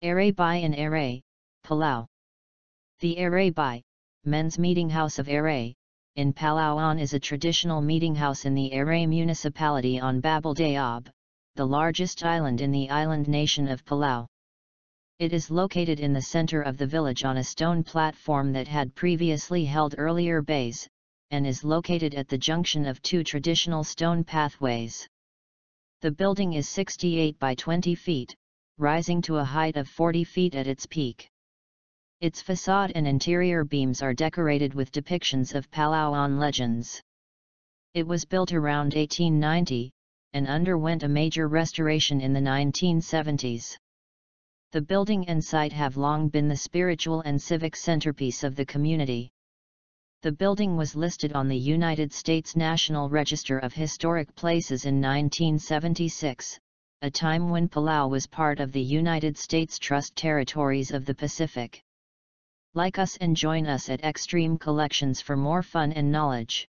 Airai in Airai, Palau. The Airai men's meeting house of Airai, in Palauan is a traditional meeting house in the Airai municipality on Babeldaob, the largest island in the island nation of Palau. It is located in the center of the village on a stone platform that had previously held earlier bais, and is located at the junction of two traditional stone pathways. The building is 68 by 20 feet, rising to a height of 40 feet at its peak. Its facade and interior beams are decorated with depictions of Palauan legends. It was built around 1890, and underwent a major restoration in the 1970s. The building and site have long been the spiritual and civic centerpiece of the community. The building was listed on the United States National Register of Historic Places in 1976, a time when Palau was part of the United States Trust Territories of the Pacific. Like us and join us at Xtreme Collections for more fun and knowledge.